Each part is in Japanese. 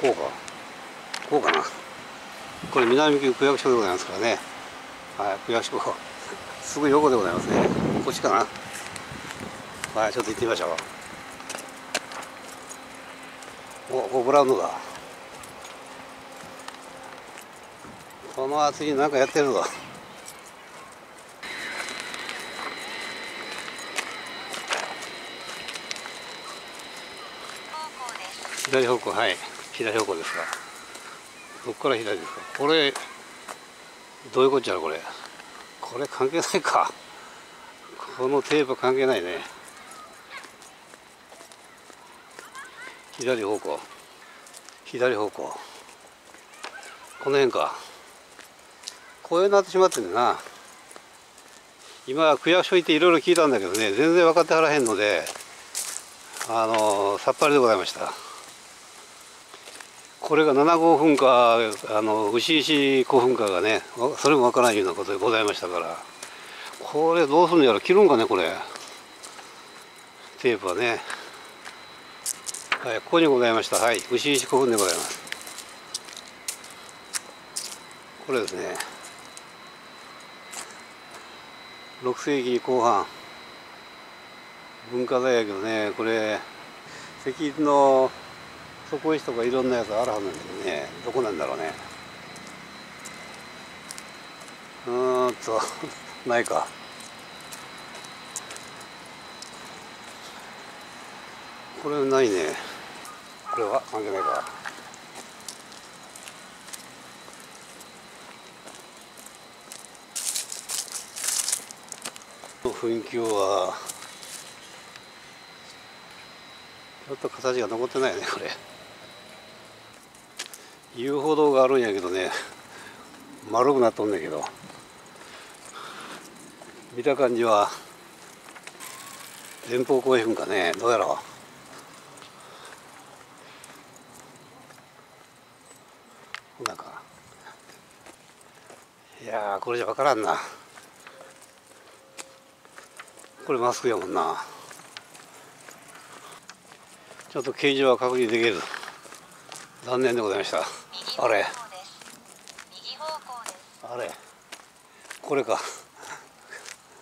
こうか。こうかな。これ南区区役所でございますからね。はい区役所。すぐ横でございますね。こっちかな。はいちょっと行ってみましょう。おここブラウンドだ。この暑いなんかやってるぞ左方向はい左方向ですか？どっから左ですか？これどういうこっちゃろこれ？これ関係ないか。このテープ関係ないね。左方向。左方向。この辺か。こういうなってしまってんだな。今区役所行っていろいろ聞いたんだけどね全然分かってはらへんのであのさっぱりでございました。これが7号噴火あの牛石古噴火がねそれもわからないようなことでございましたから。これどうするんやろ切るんかねこれ。テープはね。はいここにございました。はい牛石古墳でございます。これですね。6世紀後半。文化財やけどねこれ石の底石とかいろんなやつあるはずなんだけどね。どこなんだろうね。うーんと ないか。これないね。これは？関係ないか。雰囲気はちょっと形が残ってないよねこれ。遊歩道があるんやけどね。丸くなっとんねんけど。見た感じは前方後円墳かね。どうやろう。なんかいやこれじゃ分からんな。これマスクやもんな。ちょっと形状は確認できる。残念でございました。あれ。あれ。これか。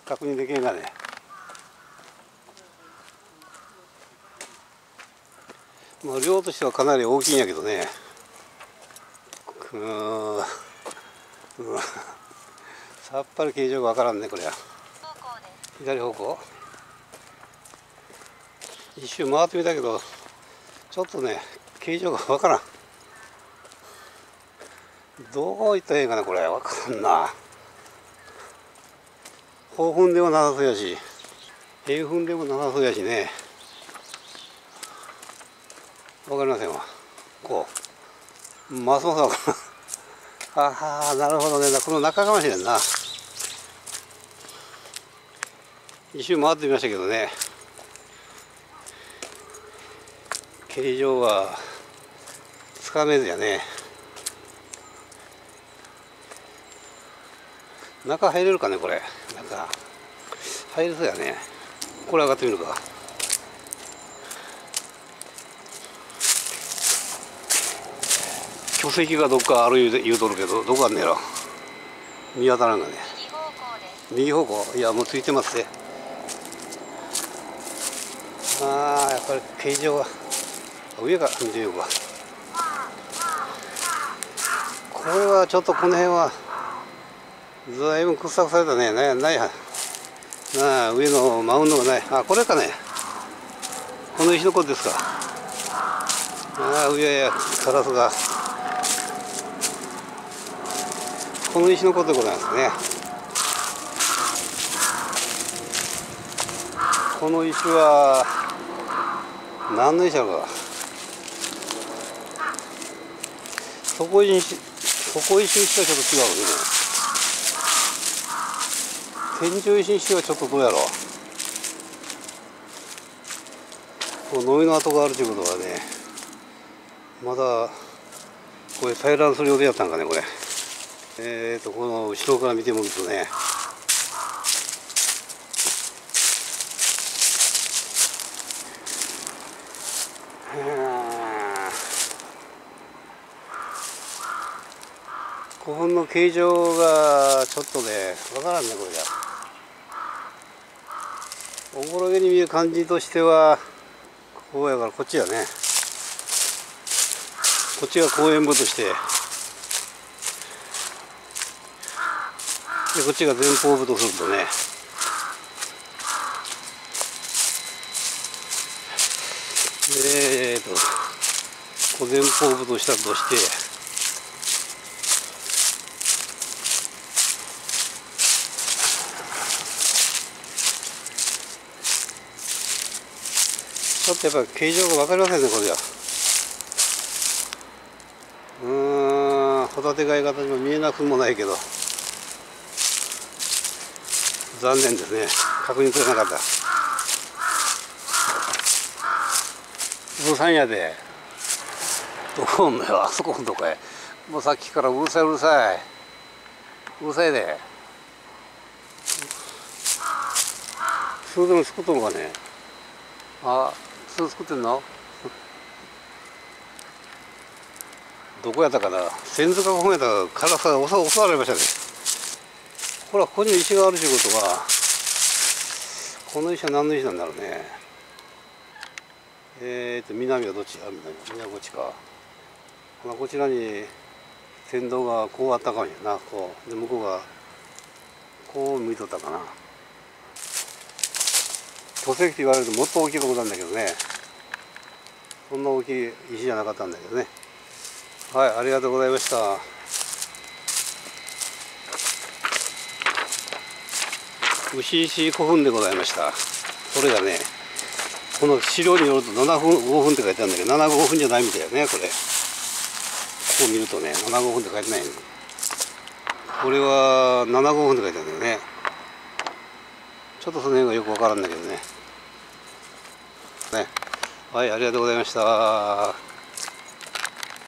確認できんがね。まあ量としてはかなり大きいんやけどね。うんさっぱり形状がわからんねこれは左方向。一周回ってみたけどちょっとね形状がわからん。どういったらいいかなこれ。わからんな。豊墳でもなさそうやし。平墳でもなさそうやしね。わかりませんわ。こう。ますますわからん。ああなるほどね。この中かもしれんな。一周回ってみましたけどね。形状はつかめずやね。中入れるかねこれ。中入れそうやね。これ上がってみるか。巨石がどっかある言う言うとるけどどこあんねやろ。見当たらんがね。右方向いやもうついてますねああやっぱり形状が上が見てみようかこれはちょっとこの辺はずいぶん掘削されたね。ないないやなあ上のマウンドがない。あこれかね。この石のことですか。ああ上やカラスが。この石のことでございますね。この石は何の石だろか。底石ここ石にしてはちょっと違うね。天井石にしてはちょっとどうやろう。こう飲みの跡があるということはねまだこれ平らにする予定やったんかねこれ。えーとこの後ろから見てもるとね古墳の形状がちょっとねわからんねこれじゃ。おぼろげに見える感じとしてはこうやからこっちやね。こっちが公園部として。でこっちが前方部とするとね。えーとこう前方部としたとして。ちょっとやっぱ形状が分かりませんねこれじゃうんホタテ貝形にも見えなくもないけど。残念ですね。確認取れなかった。うるさいんやで。どこおんのよあそこのとこへ。もうさっきからうるさいうるさい。うるさいで。それでも作っとるかね。あ作ってんのどこやったかな？千塚古墳やったらカラスが襲われましたね。ほらここに石があるということはこの石は何の石なんだろうね。えーと南はどっち？あ南南はこっちか。ほらこちらに先導がこうあったかもしれな。こう。で向こうがこう向いとったかな。土石って言われるともっと大きいとこなんだけどね。そんな大きい石じゃなかったんだけどね。はいありがとうございました。牛石古墳でございました。これがねこの資料によると7分5分って書いてあるんだけど7 5分じゃないみたいよねこれ。こう見るとね7 5分って書いてないこれは7 5分って書いてあるんだよね。ちょっとその辺がよくわからんだけどね。ね。はいありがとうございました。